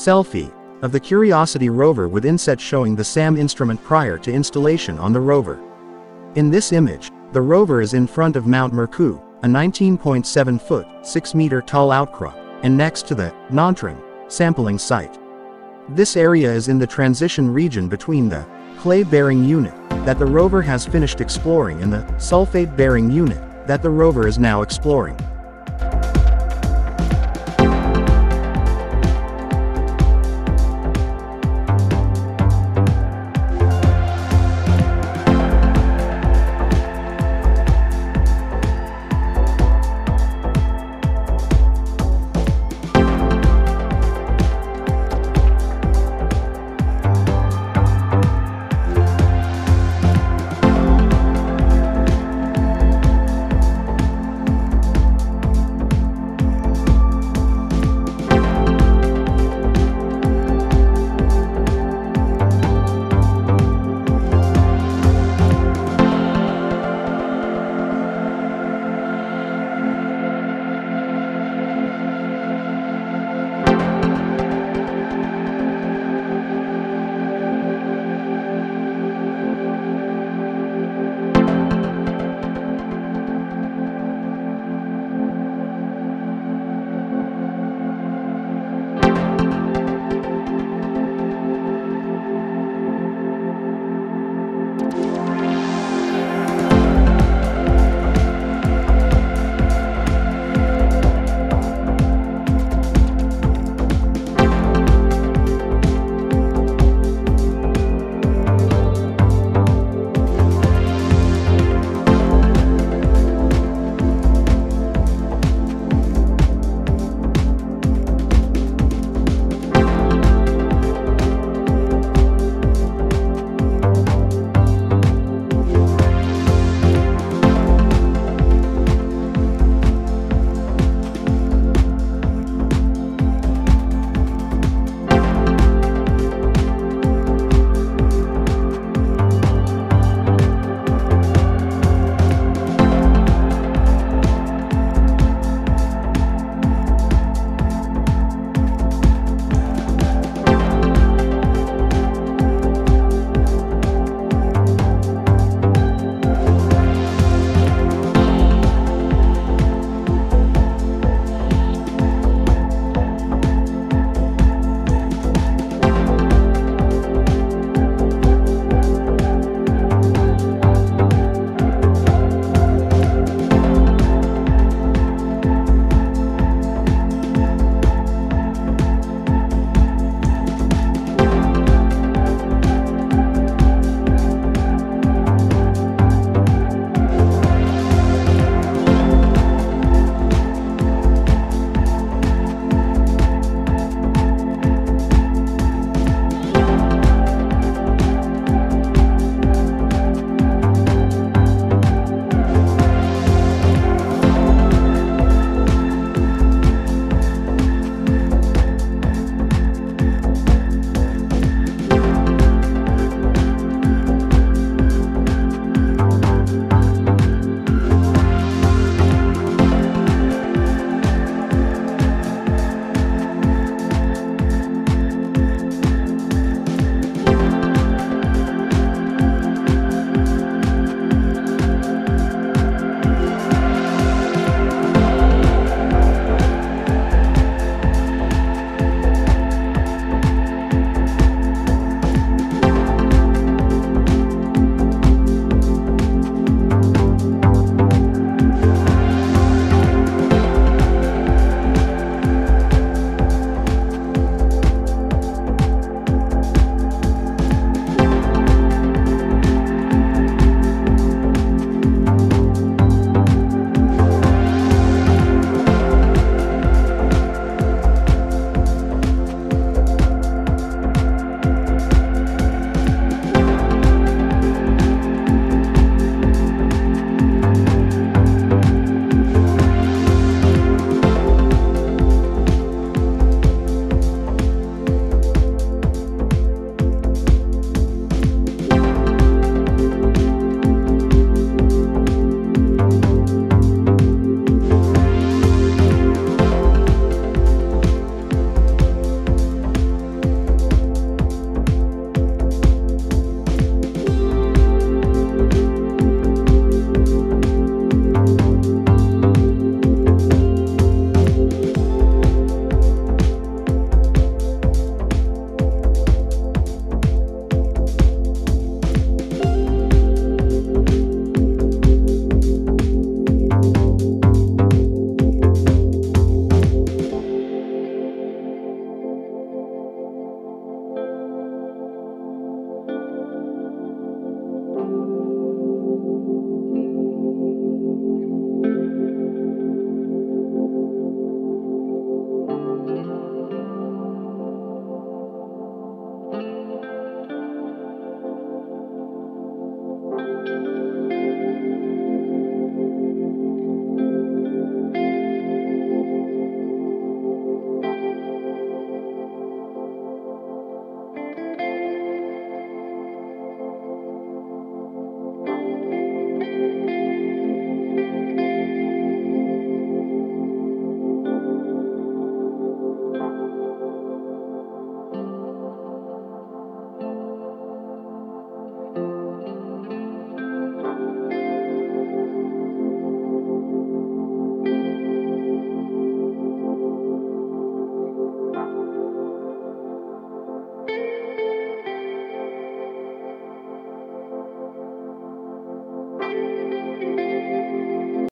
Selfie of the Curiosity rover with inset showing the SAM instrument prior to installation on the rover. In this image, the rover is in front of Mount Mercou, a 19.7 foot, 6 meter tall outcrop, and next to the Nontron sampling site. This area is in the transition region between the clay-bearing unit that the rover has finished exploring and the sulfate-bearing unit that the rover is now exploring.